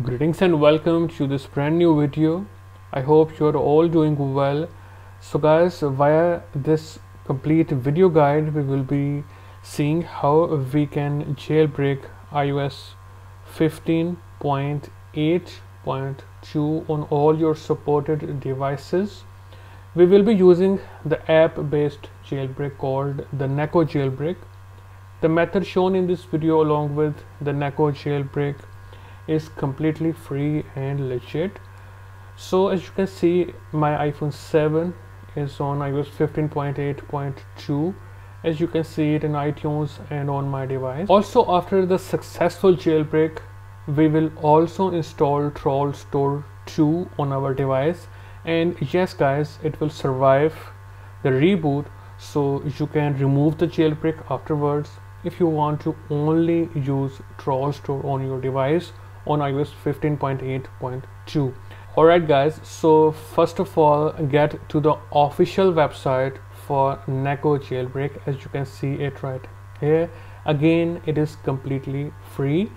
Greetings and welcome to this brand new video. I hope you're all doing well. So guys, via this complete video guide, we will be seeing how we can jailbreak iOS 15.8.2 on all your supported devices. We will be using the app-based jailbreak called the Neko jailbreak. The method shown in this video along with the Neko jailbreak is completely free and legit. So as you can see my iphone 7 is on ios 15.8.2 as you can see it in itunes and on my device. Also after the successful jailbreak we will also install troll store 2 on our device. And yes guys it will survive the reboot. So you can remove the jailbreak afterwards if you want to only use troll store on your device on iOS 15.8.2 alright guys so first of all get to the official website for Neko jailbreak as you can see it right here. Again it is completely free.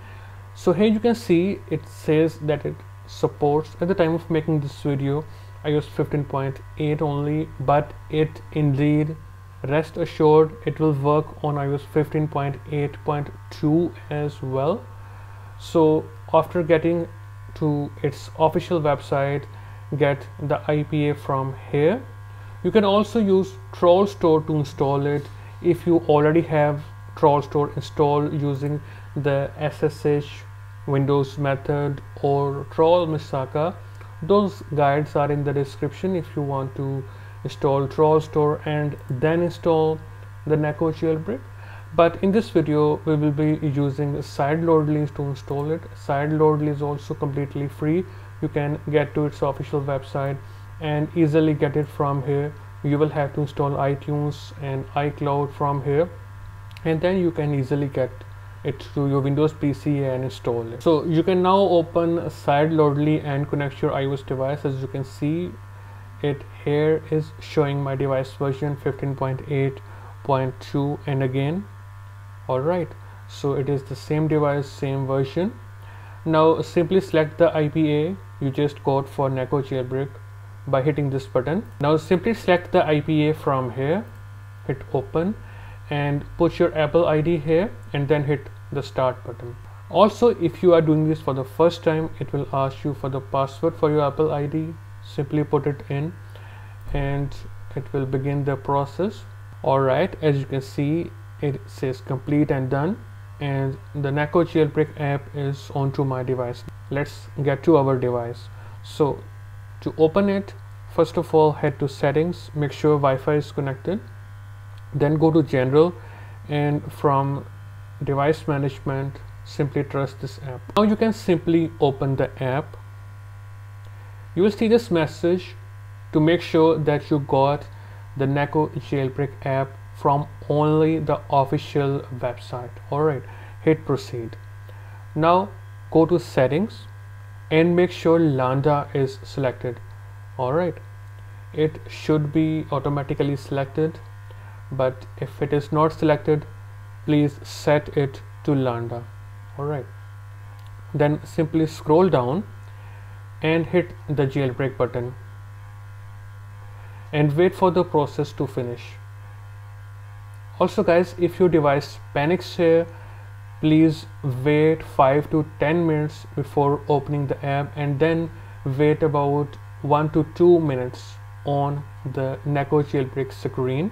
So here you can see it says that it supports at the time of making this video iOS 15.8 only but it indeed rest assured it will work on iOS 15.8.2 as well so after getting to its official website get the IPA from here. You can also use troll store to install it. If you already have troll store installed using the SSH Windows method or troll Misaka those guides are in the description if you want to install troll store and then install the Neko jailbreak but in this video we will be using sideloadly to install it. Sideloadly is also completely free. You can get to its official website and easily get it from here. You will have to install itunes and icloud from here. And then you can easily get it to your windows pc and install it. So you can now open sideloadly and connect your ios device. As you can see it here is showing my device version 15.8.2 and again alright so it is the same device same version. Now simply select the IPA you just got for Neko jailbreak by hitting this button. Now simply select the IPA from here hit open and put your Apple ID here and then hit the start button. Also if you are doing this for the first time it will ask you for the password for your Apple ID simply put it in and it will begin the process. Alright as you can see it says complete and done and the Neko jailbreak app is onto my device. Let's get to our device. So to open it first of all head to settings make sure Wi-Fi is connected then go to general and from device management simply trust this app. Now you can simply open the app. You will see this message to make sure that you got the Neko jailbreak app from only the official website. Alright hit proceed. Now go to settings and make sure lambda is selected. Alright it should be automatically selected but if it is not selected please set it to lambda. Alright then simply scroll down and hit the jailbreak button and wait for the process to finish also guys if your device panics here please wait 5 to 10 minutes before opening the app and then wait about 1 to 2 minutes on the Neko jailbreak screen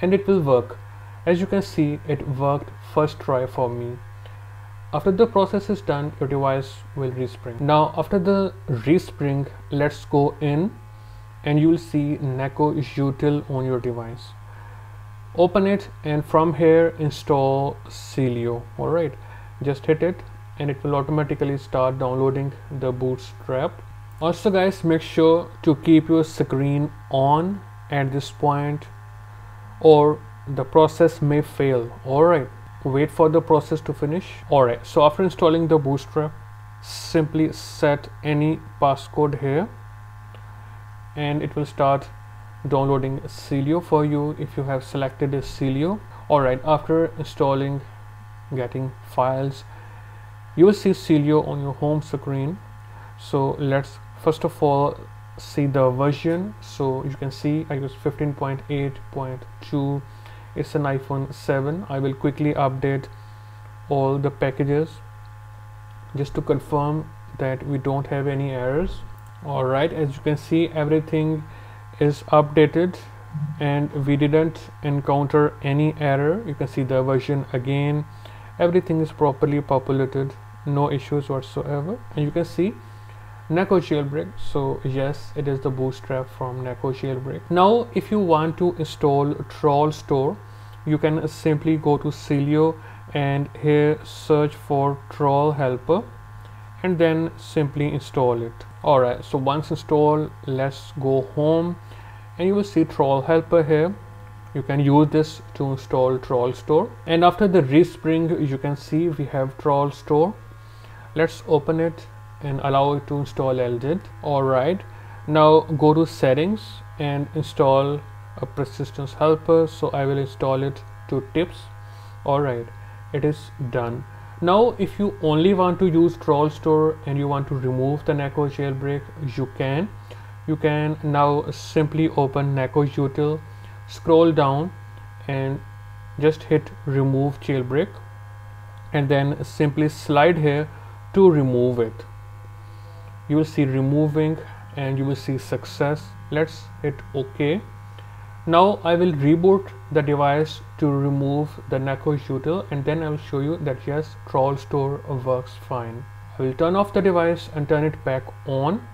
and it will work. As you can see it worked first try for me. After the process is done your device will respring. Now after the respring let's go in and you'll see Neko util on your device open it and from here install Sileo. Alright just hit it and it will automatically start downloading the bootstrap. Also guys make sure to keep your screen on at this point or the process may fail. Alright wait for the process to finish. Alright so after installing the bootstrap simply set any passcode here and it will start downloading Sileo for you if you have selected Sileo. Alright after installing getting files you will see Sileo on your home screen. So let's first of all see the version. So you can see iOS 15.8.2 it's an iPhone 7 I will quickly update all the packages just to confirm that we don't have any errors. Alright as you can see everything is updated and we didn't encounter any error. You can see the version again. Everything is properly populated. No issues whatsoever. And you can see Neko jailbreak. So yes it is the bootstrap from Neko jailbreak. Now if you want to install troll store you can simply go to Sileo and here search for troll helper and then simply install it alright so once installed let's go home. And you will see troll helper here. You can use this to install troll store. And after the respring you can see we have troll store. Let's open it and allow it to install LDID alright now go to settings and install a persistence helper. So I will install it to tips. Alright it is done now if you only want to use troll store and you want to remove the Neko jailbreak you can. You can now simply open Neko util scroll down and just hit remove jailbreak and then simply slide here to remove it. You will see removing and you will see success. Let's hit ok now I will reboot the device to remove the Neko util and then I will show you that yes troll store works fine. I will turn off the device and turn it back on.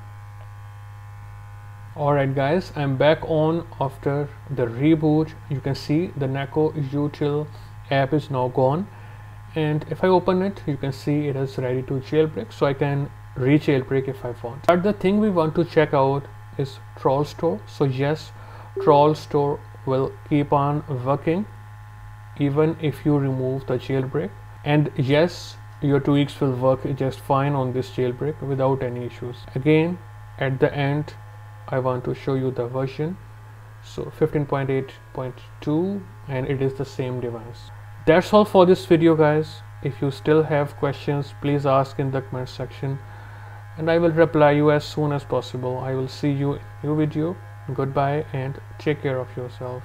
Alright guys I'm back on after the reboot. You can see the Neko util app is now gone. And if I open it you can see it is ready to jailbreak so I can re-jailbreak if I want. But the thing we want to check out is troll store. So yes troll store will keep on working even if you remove the jailbreak. And yes your tweaks will work just fine on this jailbreak without any issues. Again at the end I want to show you the version. So 15.8.2 and it is the same device. That's all for this video guys. If you still have questions please ask in the comment section and I will reply you as soon as possible. I will see you in new video goodbye and take care of yourself